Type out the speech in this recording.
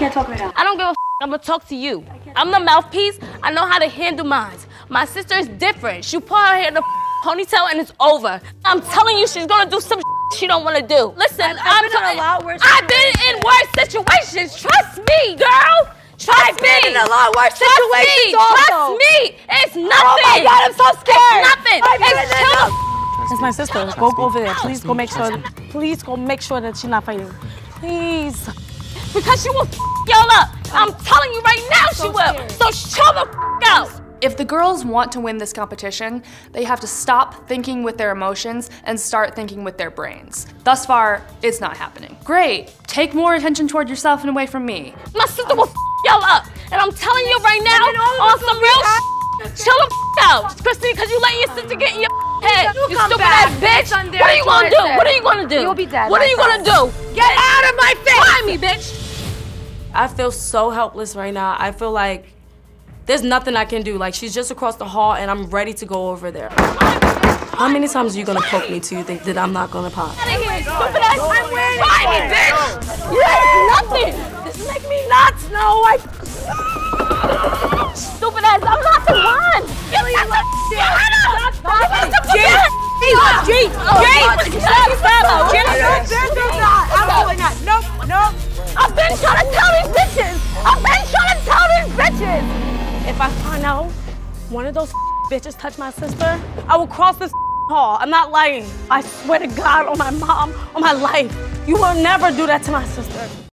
Can't talk right now. I don't give a f I'm gonna talk to you. I'm the mouthpiece. I know how to handle mine. My sister is different. She put her hair in a ponytail and it's over. I'm telling you, she's gonna do some she don't wanna do. Listen, I've, I've am been in a lot worse I've been in worse situations. Trust me, girl. Trust I've me. been in a lot worse Trust situations me. also. Trust me. It's oh nothing. Oh my God, I'm so scared. It's nothing. I've been it's in chill. a- That's my sister. Go go over there. Please go make sure. Please go make sure that she's not fighting. Please. Because she will f y'all up. I'm telling you right now she will. So chill the f out. If the girls want to win this competition, they have to stop thinking with their emotions and start thinking with their brains. Thus far, it's not happening. Great, take more attention toward yourself and away from me. My sister will f y'all up. And I'm telling you right now, chill the f out. Kristina, because you let your sister get in your head. You You come stupid back. ass bitch. It's on there, What are you gonna do? What are you gonna do? You'll be dead, What are you gonna do? Get out of my face! Find me, bitch. I feel so helpless right now. I feel like there's nothing I can do. Like she's just across the hall and I'm ready to go over there. How many times are you gonna poke me till you think that I'm not gonna pop? Out of here, stupid ass. Find me, bitch. You out. Jeep, Jeep, stop, stop, Jeep. I'm doing that. Nope, nope. I've been trying to tell these bitches. I've been trying to tell these bitches. If I find out one of those bitches touched my sister, I will cross this hall. I'm not lying. I swear to God on my mom, on my life, you will never do that to my sister.